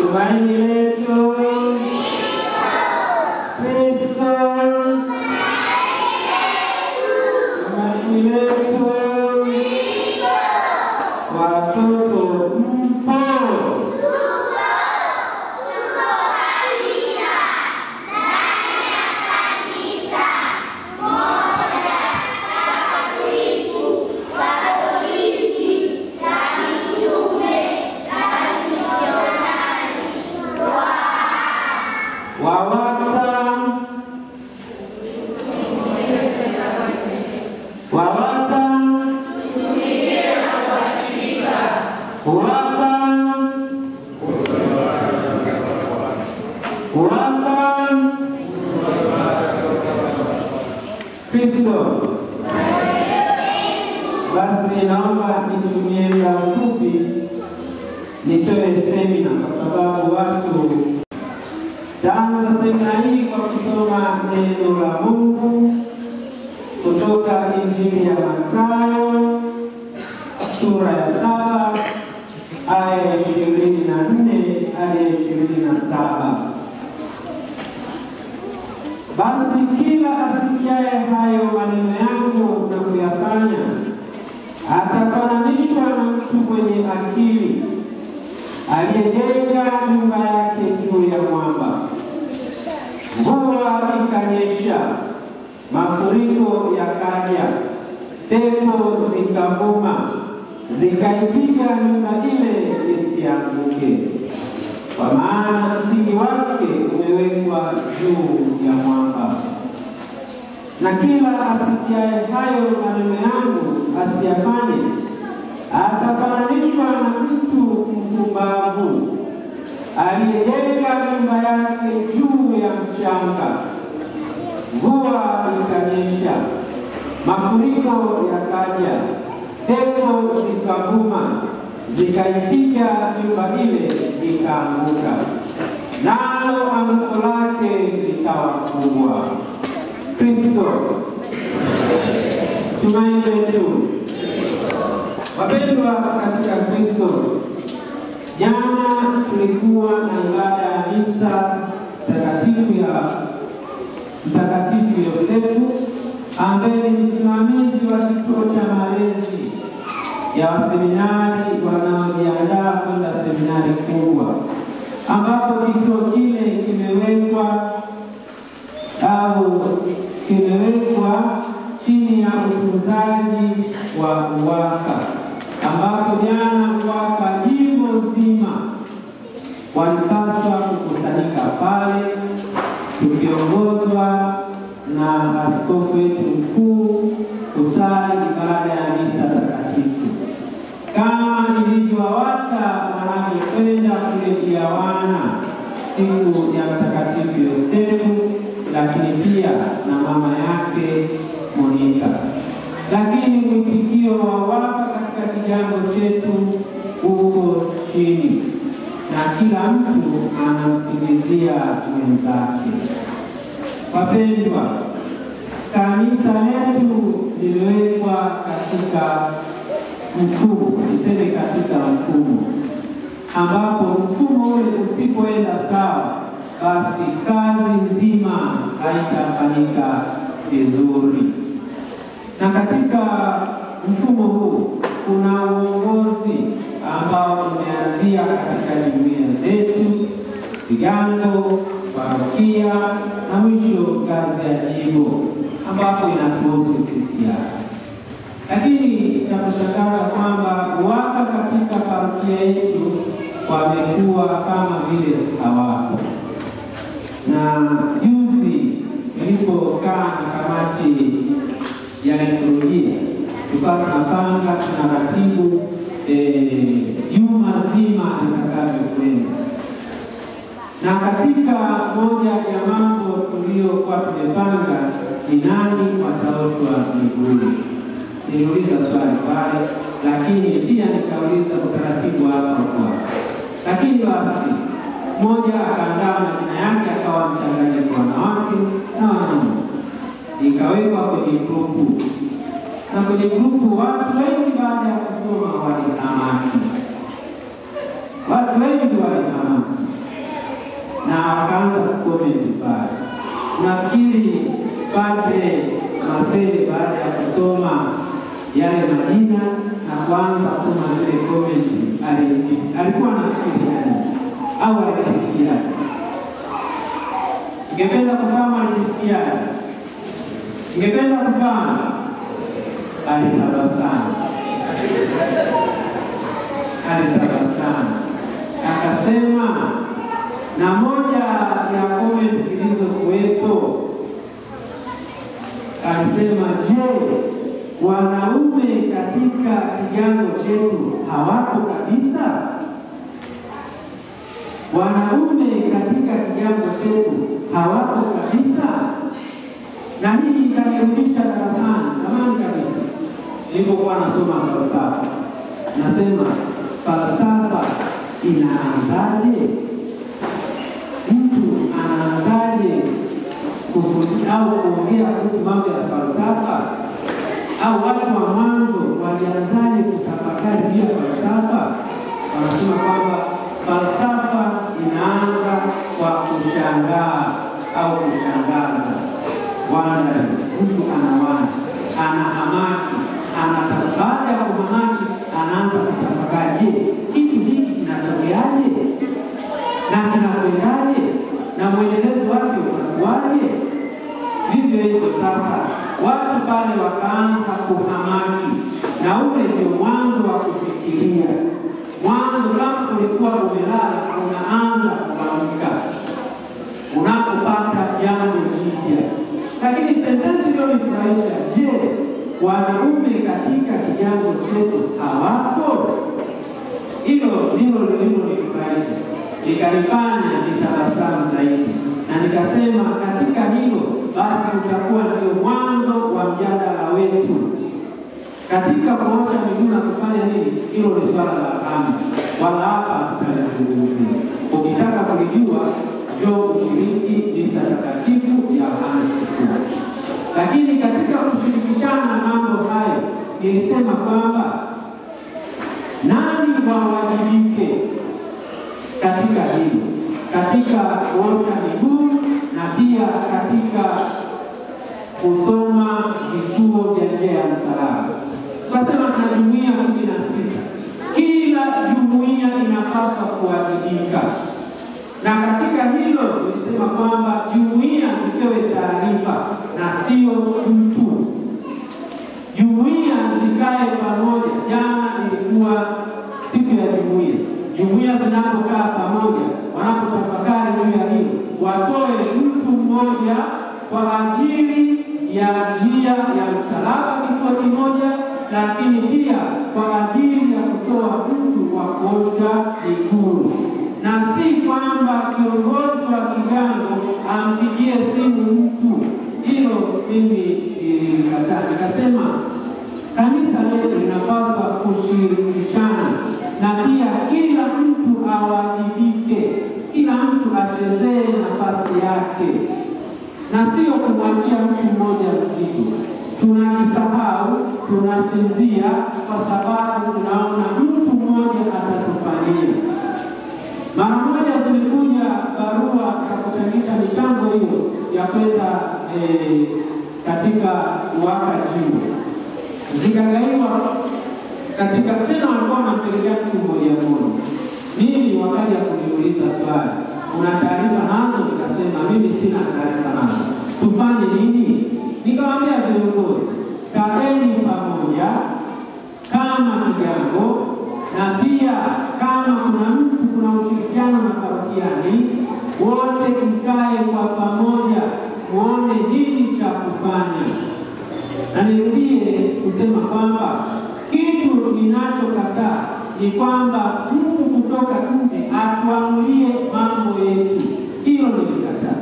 tumaini letu nitumie muda mfupi nitoe semina kwa sababu watu taanza semina hii kwa kusoma neno la Mungu kutoka Injili ya Mathayo sura ya saba aya ya ishirini na nne hadi ishirini na saba. Basi kila asikiaye hayo maneno yangu na kuyafanya atafananishwa na mtu mwenye akili aliyejenga nyumba yake juu ya mwamba. Mvua ikanyesha, mafuriko yakaja, pepo zikavuma, zikaipiga nyumba ile isianguke, kwa maana msingi wake umewekwa juu ya mwamba. Na kila asikiaye hayo maneno yangu asiyafanye, atafananishwa na mtu mpumbavu aliyejenga nyumba yake juu ya mchanga. Mvua ikanyesha, mafuriko yakaja, tepo zikavuma, zikaipiga nyumba ile ikaanguka, nalo anguko lake likawa kubwa. Kristo tumaini letu. Wapendwa katika Kristo, jana tulikuwa na ibada ya misa takatifu ya Mtakatifu Yosefu ambaye ni msimamizi wa kituo cha malezi ya waseminari wanaojiandaa kwenda seminari kubwa, ambapo kituo kile kimewekwa kimewekwa chini ya utunzaji wa UWAKA, ambapo jana UWAKA jimbo zima walipaswa kukusanyika pale tukiongozwa na askofu wetu mkuu kusali ibada ya misa takatifu. Kama ilivyowacha wanavyokwenda kule Kiawana siku ya Mtakatifu Yosefu, lakini pia na mama yake Monika. Lakini mwitikio wa waka katika kijango chetu huko chini na kila mtu anamsingizia mwenzake. Wapendwa, kanisa letu limewekwa katika mfumo, niseme katika mfumo ambapo mfumo ule usipoenda sawa, basi kazi nzima haitafanyika vizuri. Na katika mfumo huu kuna uongozi ambao umeanzia katika jumuiya zetu, vigango, parokia na mwisho ngazi ya jimbo ambapo inatuhusu sisi hapa. Lakini cha kushangaza kwamba waka katika parokia yetu wamekuwa kama vile hawapo. Na juzi nilipokaa na kamati ya liturujia, tukawa tunapanga tunaratibu juma zima litakavyokwenda, na katika moja ya mambo tuliyokuwa tumepanga ni nani wataoshwa miguu. Niliuliza swali pale, lakini pia nikauliza utaratibu hapa kwa, lakini basi mmoja akaandaa majina yake akawa mchanganyiko wanawake na wanaume, ikawekwa kwenye grupu. Na kwenye grupu watu wengi baada ya kusoma walihamaki, watu wengi walihamaki. Na wakaanza kukomenti pale. Nafikiri pate Masele baada ya kusoma yale majina na kuanza kusoma zile komenti, alikuwa anafikiria au anajisikiaje? Ningependa kufahamu anajisikiaje. Ningependa kufahamu. Alitabasamu, alitabasamu akasema, na moja ya komenti zilizokuwepo alisema, je, wanaume katika kigango chetu hawako kabisa? Wanaume katika kijango chetu hawako kabisa? Na hii ikanirudisha darasani zamani kabisa, nilipokuwa nasoma falsafa. Nasema falsafa inaanzaje? Mtu anaanzaje au kuongea kuhusu mambo ya falsafa? Au watu wa mwanzo walianzaje kutafakari juu ya falsafa? Wanasema kwamba falsafa inaanza kwa kushangaa au kushangaza wanda. Mtu anawana ana hamaki, baada ya kuhamaki anaanza kutafakari, je, kitu hiki kinatokeaje na kinakwendaje na mwendelezo wake unakuwaje? Vivyo hivyo sasa, watu pale wakaanza kuhamaki, na ule ndio mwanzo wa kufikiria. Mwanzo kama ulikuwa umelala, unaanza kuamka unapopata jambo jipya. Lakini sentensi iliyonifurahisha, je, wanaume katika kijango chetu hawapo? Hilo ndilo lililonifurahisha, likanifanya nitabasamu zaidi, na nikasema katika hilo basi utakuwa ndio mwanzo wa mjadala wetu katika kuosha miguu na kufanya nini. Hilo ni swala la Alhamisi, wala hapa tutalizungumzia. Ukitaka kulijua, jo ushiriki misa takatifu ya Alhamisi. Lakini katika kushirikishana mambo hayo, nilisema kwamba nani wawajibike katika kuosha miguu na pia katika kusoma vituo vya njia ya msalaba. Tunasema tuna jumuiya kumi na sita. Kila jumuiya inapaswa kuwajibika, na katika hilo tulisema kwamba jumuiya zipewe taarifa na sio mtu. Jumuiya zikae pamoja. Jana ilikuwa siku ya jumuiya. Jumuiya zinapokaa pamoja, wanapotafakari juu ya hilo, watoe mtu mmoja kwa ajili ya njia ya msalaba kituo kimoja, lakini pia kwa ajili ya kutoa mtu wa kuosha mikono, na si kwamba kiongozi wa kigango ampigie simu mtu. Hilo mimi nilikataa, nikasema kanisa letu linapaswa kushirikishana na pia kila mtu awajibike, kila mtu achezee nafasi yake na sio kumwachia mtu mmoja mzigo. Tunajisahau, tunasinzia kwa sababu tunaona mtu mmoja atatufanyia. Mara moja zilikuja barua ya kuchangisha michango hiyo ya kwenda eh, katika uwaka jiwe, zikagaiwa katika tena, walikuwa wanampelekea mtu mmoja mmoja. Mimi wakaja kuniuliza swali una taarifa nazo? Nikasema mimi sina taarifa nazo, tufanye nini? Nikamwambia viongozi, kaeni pamoja kama kigango, na pia kama kuna mtu kuna ushirikiano na parokiani, wote mkae kwa pamoja, muone nini cha kufanya. Na nirudie kusema kwamba kitu ninachokataa ni kwamba mtu kutoka nje atuamulie mambo yetu. Hiyo nilikataa,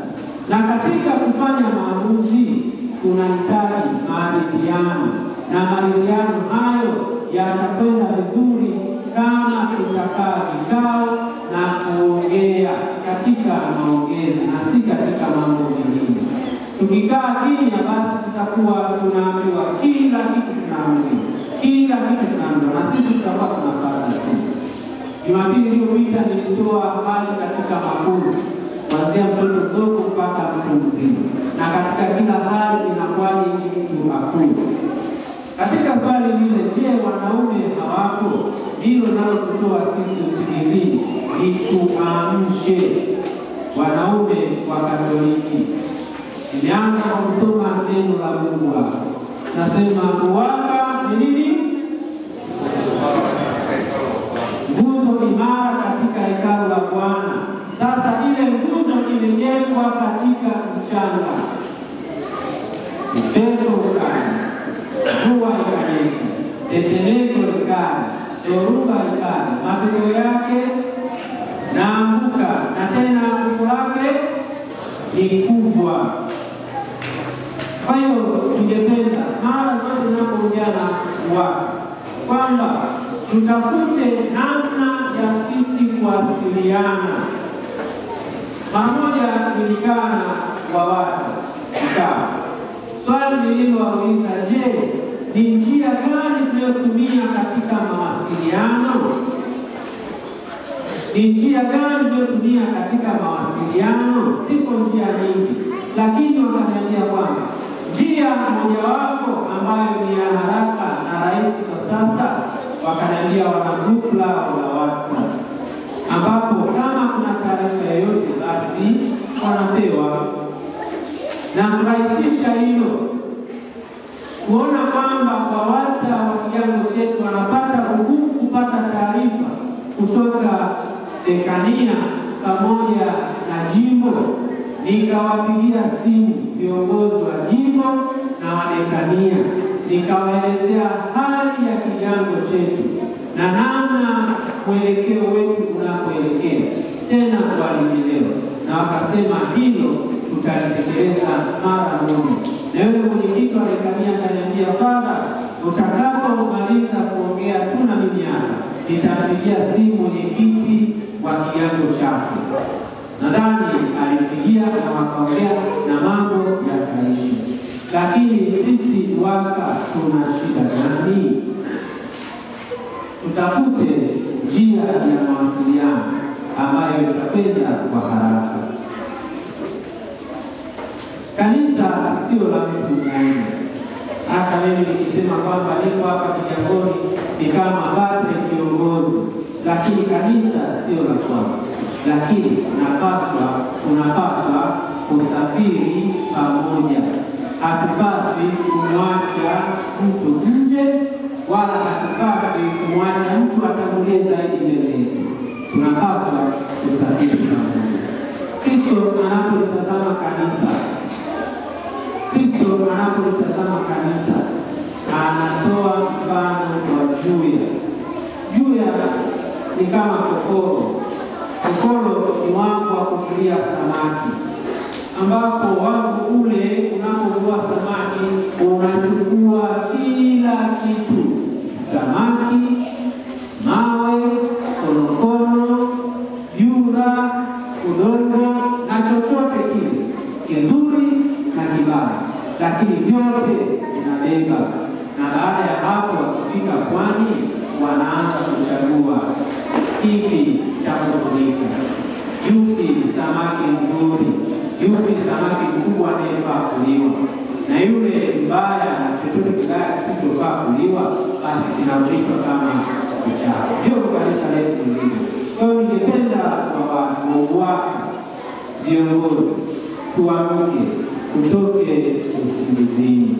na katika kufanya maamuzi kunahitaji maridhiano, na maridhiano hayo yatakwenda vizuri kama tutakaa vikao na kuongea katika maongezi na si katika mambo mengine. Tukikaa kimya, basi tutakuwa tunaambiwa kila kitu, tunaambiwa kila kitu kando, na sisi tutakuwa tunapata tu. Jumapili iliyopita nilitoa hali katika makuzi kuanzia mtoto mdogo mpaka mtu mzima, na katika kila hali inakuwaje mtu akue. Katika swali lile, je, wanaume hawako? Hilo nalo nalotutoa sisi usingizini, ituamshe wanaume wa Katoliki. Nimeanza kusoma neno la Mungu hapa, nasema kuwaka ni nini? Nguzo imara katika hekalu la Bwana. Sasa ile nguzo imejengwa katika mchanga, upepo ukaja, mvua ikanyesha, tetemeko likali, dhoruba ikali, matokeo yake naanguka, na tena nguvu lake ni kubwa. Kwa hiyo tungependa mara zote na watu kwamba tutafute namna ya sisi kuwasiliana. Pamoja moja nilikaa na wa watu kaa, swali nililowauliza, je, ni njia gani tunayotumia katika mawasiliano? Ni njia gani tunayotumia katika mawasiliano? Ziko njia nyingi, lakini wakaniambia kwamba njia mojawapo ambayo ni ya haraka na rahisi kwa sasa, wakaniambia wana grupu lao la WhatsApp ambapo kama kuna taarifa yoyote basi wanapewa na kurahisisha hilo, kuona kwamba BAWATA wa kigango chetu wanapata ugumu kupata taarifa kutoka dekania pamoja na jimbo. Nikawapigia simu viongozi wa jimbo na wadekania, nikawaelezea hali ya kigango chetu na namna mwelekeo wetu unapoelekea tena kwa leo, na wakasema hilo tutalitekeleza mara moja. Na yule mwenyekiti wa dekania akaniambia, Padre, utakapomaliza kuongea tu na mimi hapa nitampigia simu mwenyekiti wa kigango chako. Nadhani alipigia na wakaongea na mambo yakaishi. Lakini sisi waka tuna shida gani? Tutafute njia ya mawasiliano ambayo itapenda kwa haraka. Kanisa sio la mtu mmoja. Hata mimi nikisema kwamba niko hapa Kigamboni ni kama padre kiongozi, lakini kanisa sio la kwangu. Lakini napaswa tunapaswa kusafiri pamoja. Hatupaswi kumwacha mtu nje, wala hatupaswi kumwacha mtu atangulie zaidi mbele yetu. Tunapaswa kusafiri pamoja. Kristo anapotazama kanisa Anapolitazama kanisa anatoa mfano wa juya. Juya ni kama kokoro. Kokoro ni wangu wa kuvulia samaki, ambapo wangu ule unapovua samaki unachukua kila kitu: samaki, mawe, konokono, vyura, udongo na chochote kile kizuri na kibaya, lakini vyote vinabeba. Na baada ya hapo, wakifika pwani, wanaanza kuchagua hivi cha kutumika, yupi samaki mzuri, yupi samaki mkubwa anayefaa kuliwa, na yule mbaya na chochote kibaya kisichofaa kuliwa, basi kinarudishwa kama uchafu. Ndio kanisa letu lilivyo. Kwa hiyo ningependa kwa watu viongozi tuamke tutoke usingizini,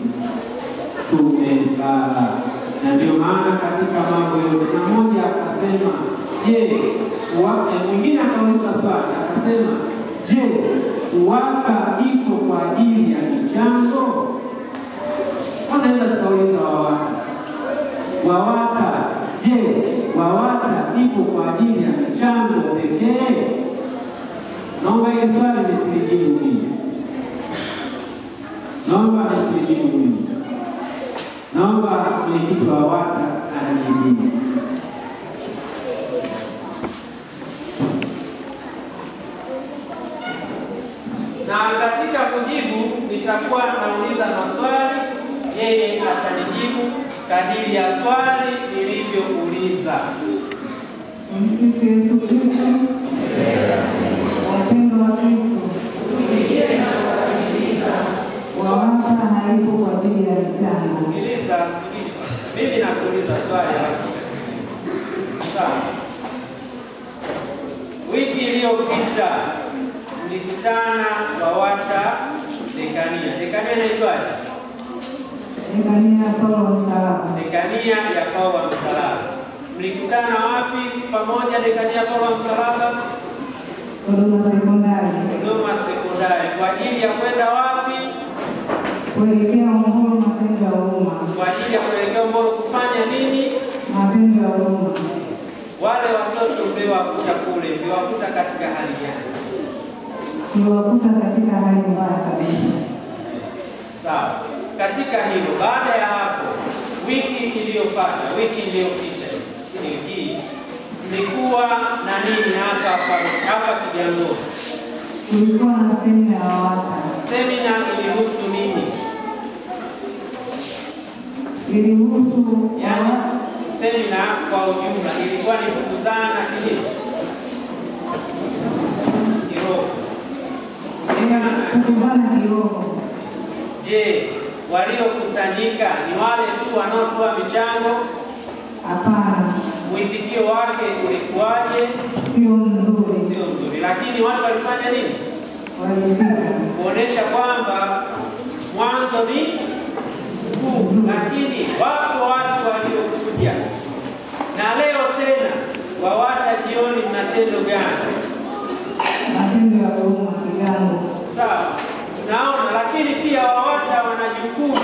tumelala. Na ndio maana katika mambo yote, na mmoja akasema, je, mwingine akauliza swali akasema, je, UWAKA iko kwa ajili ya michango? Wanaweza tukauliza WAWATA, WAWATA, je, WAWATA iko kwa ajili ya michango pekee? Naomba hili swali nisilijibu mimi. Naomba nisilijibu mimi. Naomba mwenyekiti wa WAWATA anijibu. Na katika kujibu nitakuwa nauliza maswali, yeye atanijibu kadiri ya swali nilivyouliza. Tumsifu Yesu Kristo. Wapendwa wa Kristo, WAWATA haipo kwa ajili ya. Sikiliza, sikiliza. Mimi nakuuliza swali. Sawa. Wiki iliyopita mlikutana WAWATA dekania. Dekania inaitwaje? Dekania Paulo Msalaba, Dekania ya Paulo wa Msalaba. Mlikutana wapi pamoja dekania ya Paulo wa Msalaba? huduma sekondari, Dodoma Sekondari. Kwa ajili ya kwenda wapi? kuelekea Uhuru, mapendo ya huruma, Kwa ajili ya kuelekea Mhoro kufanya nini? mapendo ya. Wale watoto mliowakuta kule, mliwakuta katika hali gani? Tuliwakuta katika hali mbaya kabisa. Sawa. Katika hilo, baada ya hapo, wiki iliyopata, wiki iliyopita, hii, nilikuwa na nini hapa hapa hapa Kigamboni? Tulikuwa na semina ya WAWATA, Semina ilihusu nini? ilihusu Yaani semina kwa ujumla ilikuwa ni kukuzana nini? Kiroho. kukuzana kiroho. Je, waliokusanyika ni wale tu wanaotoa michango? Hapana, Mwitikio wake ulikuwaje? sio mzuri, Sio mzuri, lakini watu walifanya nini? walifika Kuonesha kwamba mwanzo ni mkuu, lakini wapo watu waliokuja na leo tena WAWATA jioni, mna tendo gani? mapendo ya huruma Kigango. Sawa, naona lakini pia WAWATA wana jukumu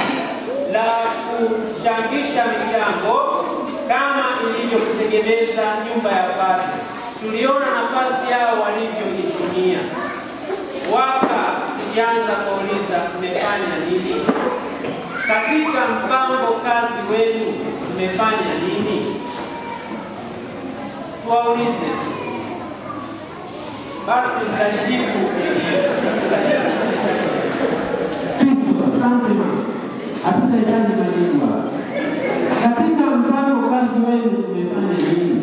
la kuchangisha michango kama ilivyokutegemeza nyumba ya padri. Tuliona nafasi yao walivyoitumia. Waka tulianza kuuliza mmefanya nini katika mpango kazi wenu, mmefanya nini? Tuwaulize basi, mtalijibu wenyewe. Asante mama, hatutahitaji majibu. Katika mpango kazi wenu mmefanya nini?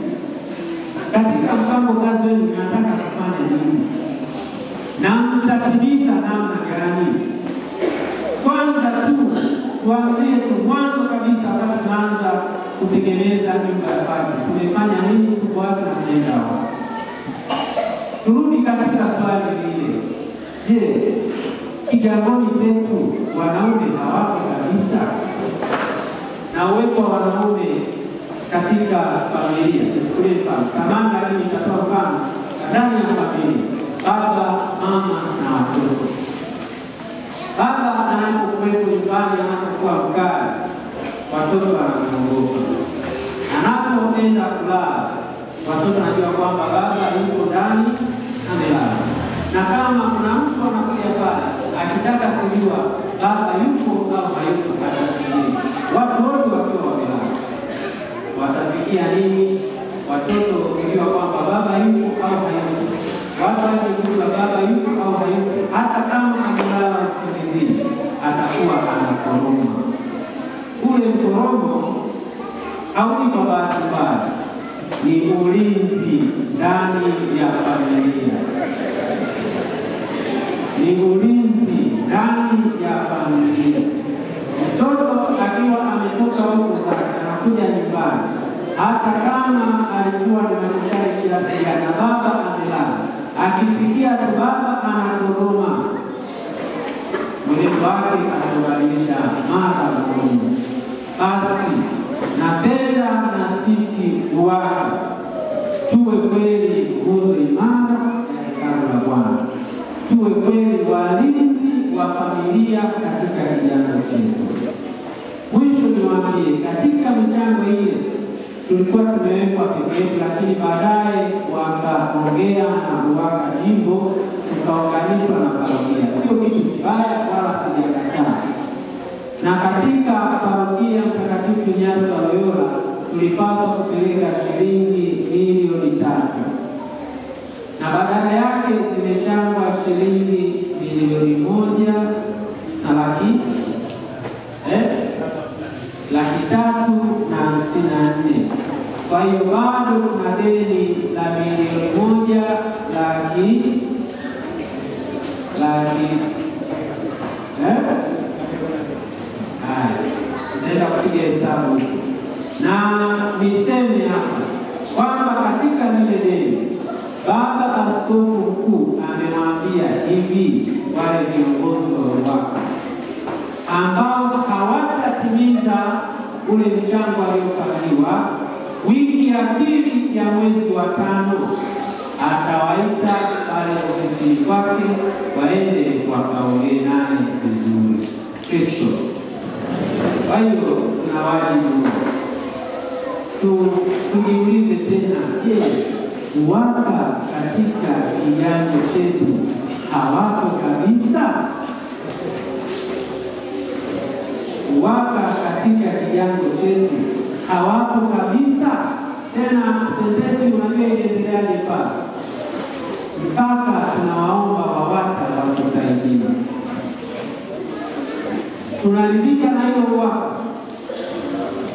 Katika mpango kazi wenu mnataka kufanya nini? Na mtatimiza namna gani? Kwanza tu tuanzie tu mwanzo kabisa, wakati tunaanza kutengeneza nyumba ya Baba, tumefanya nini? Tuko wapi na tunaenda wapi? Turudi katika swali lile. Je, kigangoni petu wanaume hawapo kabisa, na uwepo wa wanaume katika familia. kulepa mfano Samanda, hii nitatoa mfano ndani ya familia, baba, mama na watoto. Baba anapokuwepo nyumbani, anapokuwa mkali, watoto wanamwogopa. Anapoenda kulala, watoto wanajua kwamba baba yuko ndani amelala, na kama kuna mtu anakuja pale akitaka kujua baba yuko au hayuko, atasikia. Watu wote wakiwa wamelala watasikia nini? Watoto kujua kwamba baba yuko au hayuko, watu wakijua baba yuko au hayuko, hata kama amelala usingizini, atakuwa anakoroma. Ule mkoromo hauni kwa bahati mbaya, ni ulinzi ndani ya familia ni ulinzi ndani ya familia. Mtoto akiwa ametoka huko anakuja nyumbani, hata kama alikuwa na mahitaji kiasi gani na baba amelala, akisikia tu baba anakoroma, mwenendo wake atabadilisha mara moja. Basi napenda na sisi watu tuwe kweli nguzo imara ya hekalu la Bwana tuwe kweli walinzi wa familia katika kijana chetu. Mwisho niwaambie, katika michango ile tulikuwa tumewekwa peke lakini baadaye wakaongea na kuwaka jimbo tukaunganishwa na parokia. Sio kitu kibaya wala sijakataa. Na katika parokia Mtakatifu Inyasi wa Loyola tulipaswa kupeleka shilingi milioni tatu na badala yake zimechangwa shilingi Kwa hiyo bado kuna deni la milioni moja laki laki eh? naenda kupiga hesabu. Na niseme hapa kwamba katika lile deni Baba Askofu Mkuu amewambia hivi wale viongozi wa UWAKA ambao hawatatimiza ule mchango aliokabidhiwa ya pili ya mwezi wa tano atawaita pale ofisini kwake waende wakaongee naye vizuri. kesho. Kwa hiyo tuna wajibu tu, tujiulize tena, je, wapa katika kiganjo chetu hawako kabisa? wapa katika kigango chetu hawako kabisa. Tena sentensi unajua iendeleaje pale? Mpaka tunawaomba WAWATA watusaidie. Tunaridhika na hilo UWAKA?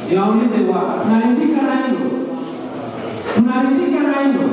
Niwaulize UWAKA, tunaridhika na hilo? Tunaridhika na hilo?